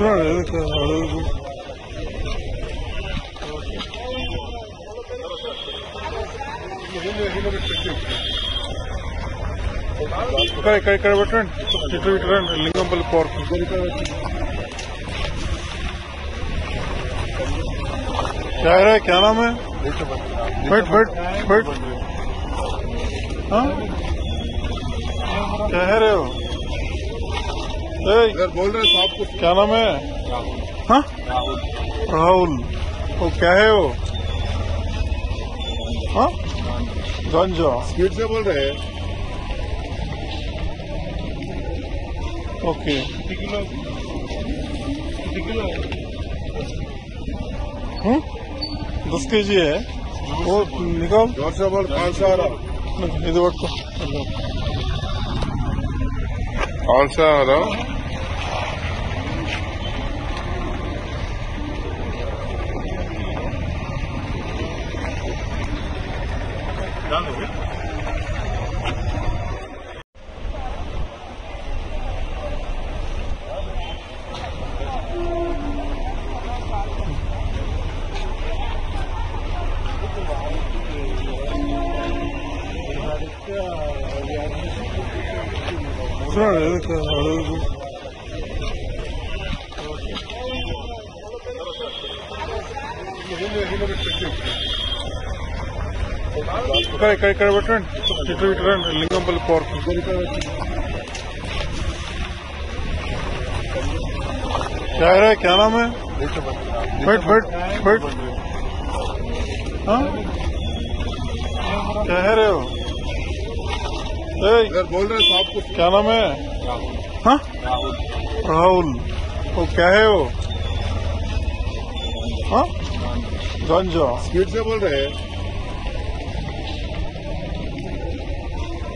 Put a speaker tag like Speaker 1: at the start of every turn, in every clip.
Speaker 1: వస్తున్నాడు ఎదురు అడుగు ఇక్కడ ఇక్కడ ఇక్కడ పెట్టండి ఇటు ఇటు రండి లింగంపల్లి పార్క్ क्या है क्या नाम है बैठ बैठ बैठ हाँ क्या है रहे हो
Speaker 2: बोल रहे तो साहब कुछ
Speaker 1: क्या नाम है? हाँ? राहुल। वो क्या है वो? हाँ? गंजा
Speaker 2: स्पीड से बोल रहे हैं।
Speaker 1: ओके। हम्म? दस के जी है? वो निकल।
Speaker 2: ज़ोर से सौ आ रहा इधर आल्सा आ रहा
Speaker 1: dando, viu? Sorry, sorry. Correct, correct, है क्या नाम है? बैठ बैठ बैठ कह क्या रहे हो
Speaker 2: बोल रहे साहब कुछ।
Speaker 1: क्या नाम है? हाँ? राहुल राहुल। तो क्या है वो? हाँ? गंजा।
Speaker 2: स्पीड से बोल रहे हैं।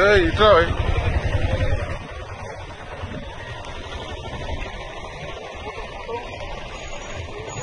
Speaker 2: रहा
Speaker 1: ఇది